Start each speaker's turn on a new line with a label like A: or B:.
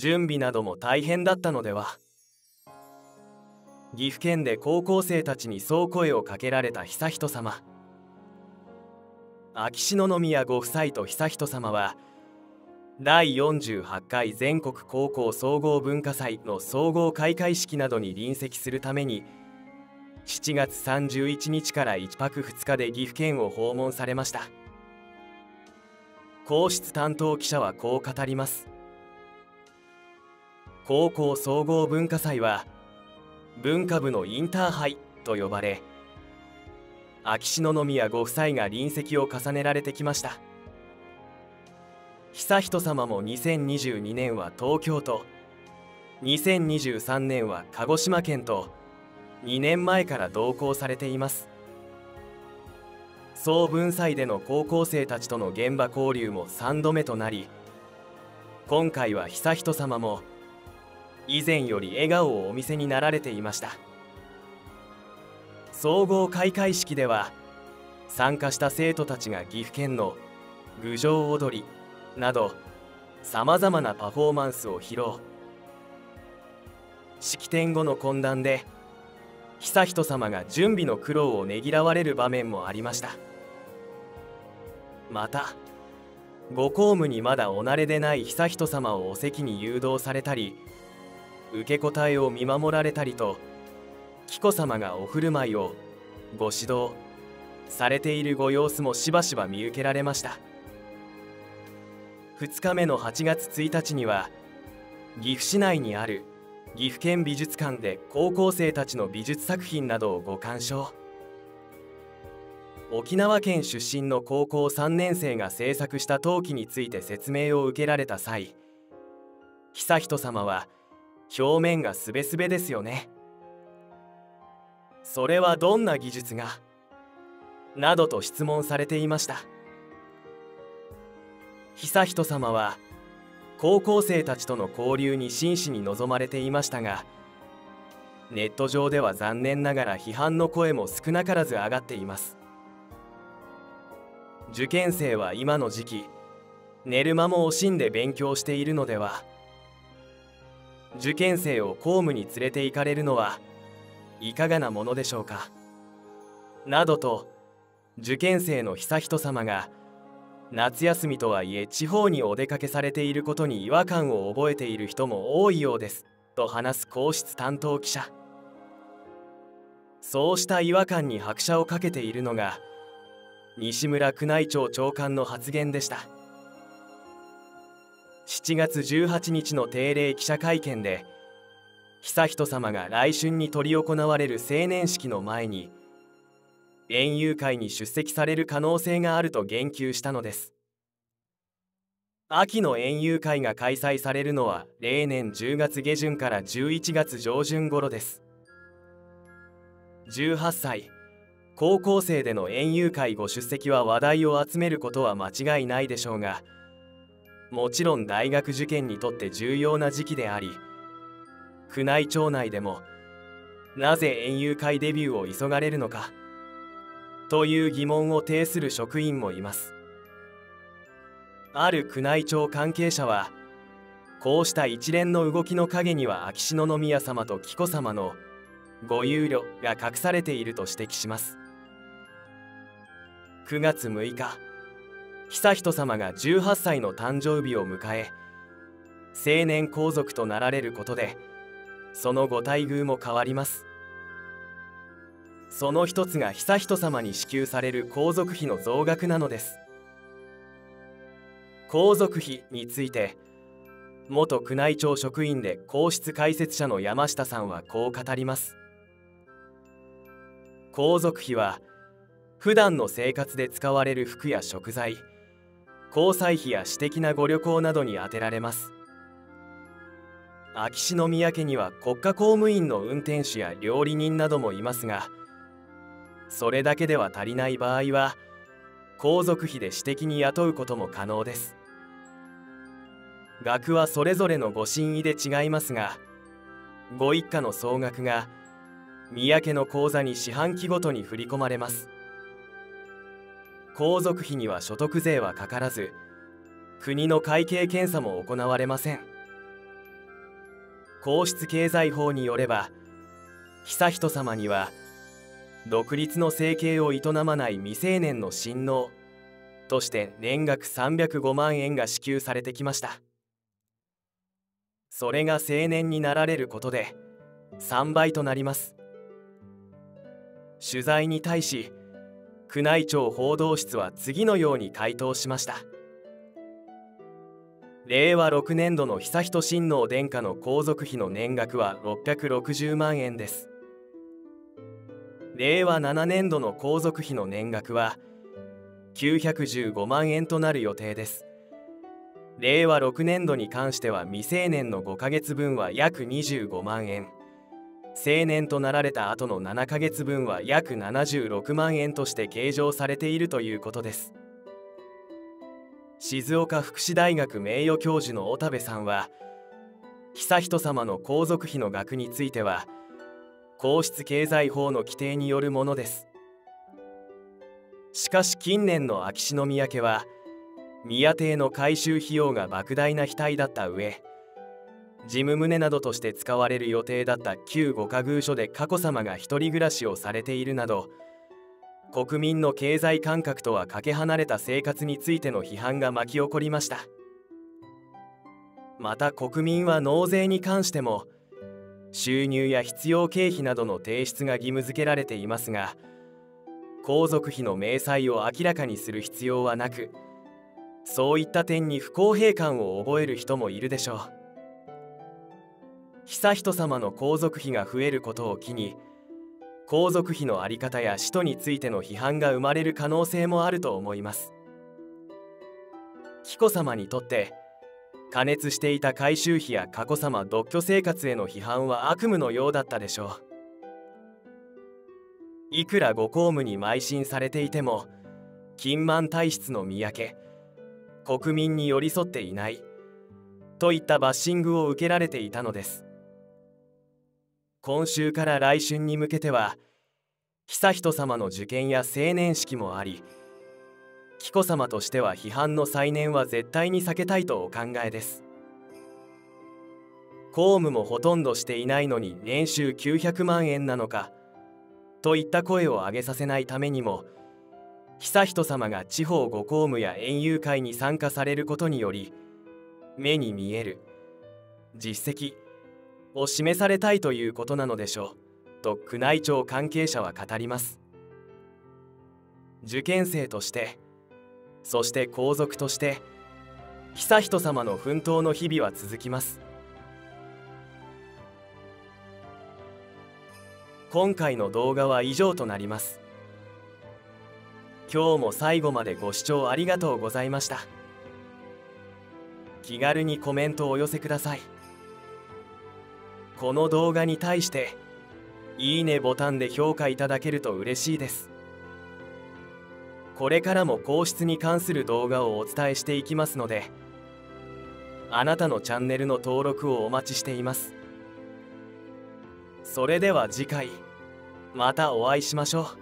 A: 準備なども大変だったのでは。岐阜県で高校生たちにそう声をかけられた悠仁さま秋篠宮ご夫妻と悠仁さまは第48回全国高校総合文化祭の総合開会式などに臨席するために7月31日から1泊2日で岐阜県を訪問されました。皇室担当記者はこう語ります。高校総合文化祭は文化部のインターハイと呼ばれ秋篠宮ご夫妻が臨席を重ねられてきました。悠仁さまも2022年は東京都2023年は鹿児島県と2年前から同行されています。総文祭での高校生たちとの現場交流も3度目となり今回は悠仁さまも以前より笑顔をお見せになられていました。総合開会式では参加した生徒たちが岐阜県の郡上踊りなどさまざまなパフォーマンスを披露。式典後の懇談で悠仁さまが準備の苦労をねぎらわれる場面もありました。またご公務にまだお慣れでない悠仁さまをお席に誘導されたり受け答えを見守られたりと紀子さまがお振る舞いをご指導されているご様子もしばしば見受けられました。2日目の8月1日には岐阜市内にある岐阜県美術館で高校生たちの美術作品などをご鑑賞。沖縄県出身の高校3年生が制作した陶器について説明を受けられた際悠仁さまは表面がすべすべですよね。それはどんな技術が？などと質問されていました。悠仁さまは高校生たちとの交流に真摯に臨まれていましたがネット上では残念ながら批判の声も少なからず上がっています。受験生は今の時期寝る間も惜しんで勉強しているのでは受験生を公務に連れて行かれるのはいかがなものでしょうか。などと受験生の悠仁さまが夏休みとはいえ地方にお出かけされていることに違和感を覚えている人も多いようです。と話す皇室担当記者。そうした違和感に拍車をかけているのが西村宮内庁長官の発言でした。7月18日の定例記者会見で悠仁さまが来春に執り行われる成年式の前に園遊会に出席される可能性があると言及したのです。秋の園遊会が開催されるのは例年10月下旬から11月上旬頃です。18歳高校生での園遊会ご出席は話題を集めることは間違いないでしょうがもちろん大学受験にとって重要な時期であり宮内庁内でもなぜ園遊会デビューを急がれるのかという疑問を呈する職員もいます。ある宮内庁関係者はこうした一連の動きの陰には秋篠宮さまと紀子さまのご憂慮が隠されていると指摘します。9月6日悠仁さまが18歳の誕生日を迎え成年皇族となられることでそのご待遇も変わります。その一つが悠仁さまに支給される皇族費の増額なのです。皇族費について元宮内庁職員で皇室解説者の山下さんはこう語ります。皇族費は普段の生活で使われる服や食材交際費や私的なご旅行などに充てられます。秋篠宮家には国家公務員の運転手や料理人などもいますがそれだけでは足りない場合は皇族費で私的に雇うことも可能です。額はそれぞれのご審意で違いますがご一家の総額が宮家の口座に四半期ごとに振り込まれます。皇族費には所得税はかからず国の会計検査も行われません。皇室経済法によれば悠仁さまには独立の生計を営まない未成年の親王として年額305万円が支給されてきました。それが青年になられることで3倍となります。取材に対し宮内庁報道室は次のように回答しました。令和6年度の悠仁親王殿下の皇族費の年額は660万円です。令和7年度の皇族費の年額は915万円となる予定です。令和6年度に関しては未成年の5ヶ月分は約25万円。成年となられた後の7ヶ月分は約76万円として計上されているということです。静岡福祉大学名誉教授の小田部さんは悠仁さまの皇族費の額については皇室経済法の規定によるものです。しかし近年の秋篠宮家は宮邸の改修費用が莫大な額だった上事務棟などとして使われる予定だった旧御仮寓所で佳子さまが一人暮らしをされているなど国民の経済感覚とはかけ離れた生活についての批判が巻き起こりました。また国民は納税に関しても収入や必要経費などの提出が義務付けられていますが皇族費の明細を明らかにする必要はなくそういった点に不公平感を覚える人もいるでしょう。悠仁さまの皇族費が増えることを機に皇族費の在り方や使途についての批判が生まれる可能性もあると思います。紀子さまにとって加熱していた改修費や佳子さま独居生活への批判は悪夢のようだったでしょう。いくらご公務に邁進されていても金満体質の三宅国民に寄り添っていないといったバッシングを受けられていたのです。今週から来春に向けては悠仁さまの受験や成年式もあり紀子さまとしては批判の再燃は絶対に避けたいとお考えです。公務もほとんどしていないのに年収900万円なのかといった声を上げさせないためにも悠仁さまが地方ご公務や園遊会に参加されることにより目に見える実績を示されたいということなのでしょう。と宮内庁関係者は語ります。受験生としてそして皇族として悠仁さまの奮闘の日々は続きます。今回の動画は以上となります。今日も最後までご視聴ありがとうございました。気軽にコメントをお寄せください。この動画に対していいねボタンで評価いただけると嬉しいです。これからも皇室に関する動画をお伝えしていきますのであなたのチャンネルの登録をお待ちしています。それでは次回またお会いしましょう。